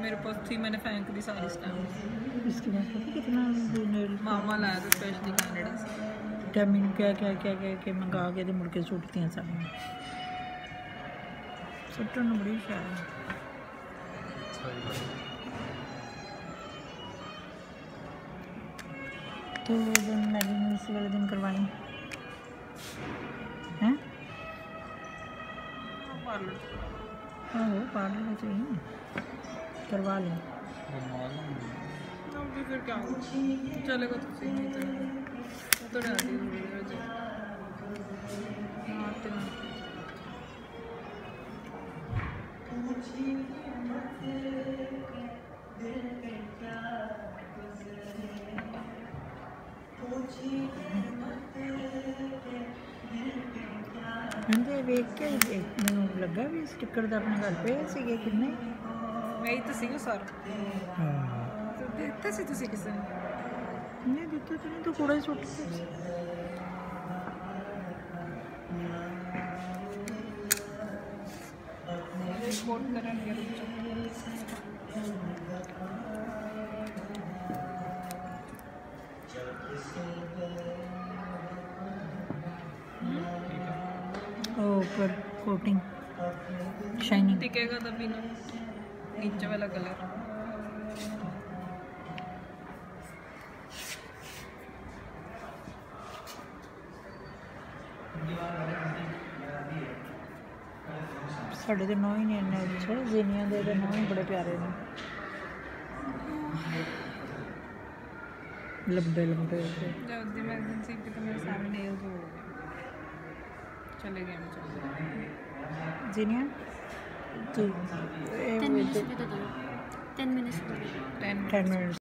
मेरे पास थी मैंने फेंक दी सारी मामा लाया था स्पेशली कनाडा से। क्या मैंने क्या क्या क्या क्या क्या मंगा के मुड़ सुटती हैं सारी सुटन बड़ी शायद तो मैंने इसी वाले दिन करवाई। पार्लर। आहो पार्लर में चाहिए करवा लें। फिर क्या चलेगा तो सही नहीं चलेगा वो तो है हाँ ਵੇਖ ਕੇ ਹੀ ਮੈਨੂੰ ਲੱਗਾ ਵੀ ਸਟicker ਦਾ ਆਪਣੇ ਘਰ ਪਏ ਸੀਗੇ ਕਿੰਨੇ ਮੈਂ ਹੀ ਤਾਂ ਸੀਗਾ ਸਰ ਹਾਂ ਦਿੱਤੇ ਸੀ ਤੁਸੀਂ ਕਿਸੇ ਨੂੰ ਨਹੀਂ ਦਿੱਤੇ ਤਾਂ ਨਹੀਂ ਤੂੰ ਕੂੜਾ ਹੀ ਸੁੱਟ ਦਿੱਤਾ ਸੀ ਰਿਪੋਰਟ ਕਰਨਗੇ ਉਹ ਉੱਪਰ ਕੋਟਿੰਗ ਸ਼ਾਈਨਿੰਗ टिकेगा तभी ना नीचे वाला कलर ਸਾਡੇ ਤੇ ਨੌ ਹੀ ਨੇ ਇੰਨੇ ਅੱਛੇ ਜ਼ੀਨੀਆਂ ਦੇ ਤੇ ਨੌ ਹੀ ਬੜੇ ਪਿਆਰੇ ਨੇ ਲੰਬੇ ਲੰਬੇ से जब दी मैं दिन सीखी तो मेरे सारे नेल्स हो गए चले गए हम चले जीनियर जी। Ten minutes ten minutes